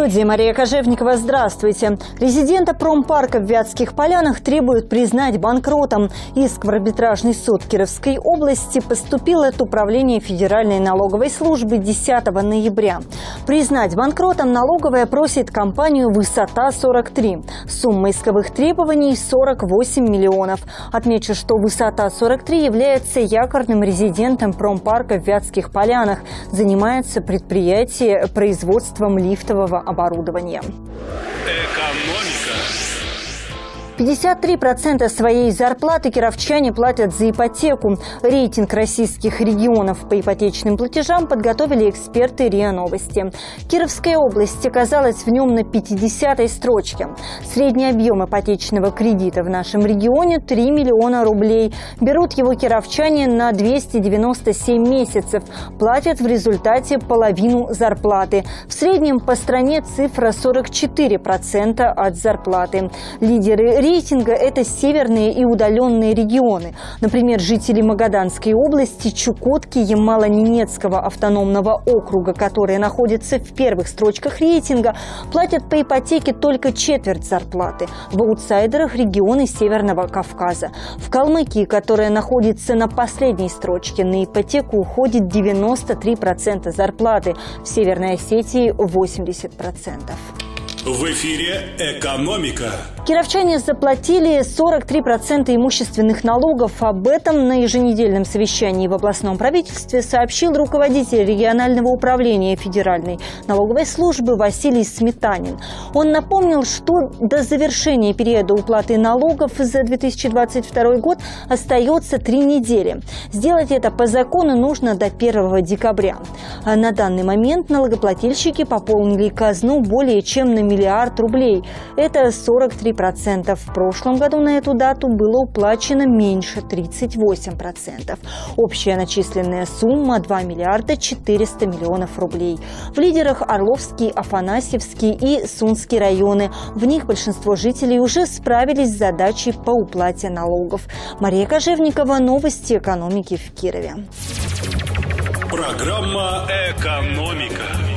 студии Мария Кожевникова. Здравствуйте. Резидента промпарка в Вятских Полянах требуют признать банкротом. Иск в арбитражный суд Кировской области поступил от Управления Федеральной налоговой службы 10 ноября. Признать банкротом налоговая просит компанию «Высота-43». Сумма исковых требований – 48 миллионов. Отмечу, что «Высота-43» является якорным резидентом промпарка в Вятских Полянах. Занимается предприятие производством лифтового оборудования. «Экономика» 53% своей зарплаты кировчане платят за ипотеку. Рейтинг российских регионов по ипотечным платежам подготовили эксперты РИА Новости. Кировская область оказалась в нем на 50-й строчке. Средний объем ипотечного кредита в нашем регионе – 3 миллиона рублей. Берут его кировчане на 297 месяцев. Платят в результате половину зарплаты. В среднем по стране цифра 44% от зарплаты. Лидеры рейтинга – это северные и удаленные регионы. Например, жители Магаданской области, Чукотки, Ямало-Ненецкого автономного округа, которые находятся в первых строчках рейтинга, платят по ипотеке только четверть зарплаты. В аутсайдерах регионы Северного Кавказа. В Калмыкии, которая находится на последней строчке, на ипотеку уходит 93% зарплаты. В Северной Осетии – 80%. В эфире «Экономика». Кировчане заплатили 43% имущественных налогов. Об этом на еженедельном совещании в областном правительстве сообщил руководитель регионального управления Федеральной налоговой службы Василий Сметанин. Он напомнил, что до завершения периода уплаты налогов за 2022 год остается три недели. Сделать это по закону нужно до 1 декабря. А на данный момент налогоплательщики пополнили казну более чем на миллиард рублей. Это 43%. В прошлом году на эту дату было уплачено меньше 38%. Общая начисленная сумма 2 миллиарда 400 миллионов рублей. В лидерах Орловский, Афанасьевский и Сунский районы. В них большинство жителей уже справились с задачей по уплате налогов. Мария Кожевникова, новости экономики в Кирове. Программа «Экономика».